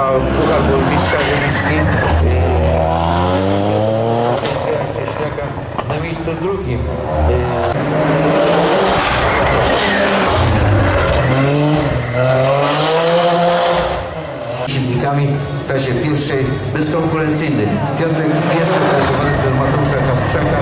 Lateczek wygrywa Puchar Burmistrza Ziemiński. Na miejscu drugim. silnikami w klasie pierwszej bezkonkurencyjny. Piątek jest reprezentowany przez Mateusza Kasprzaka.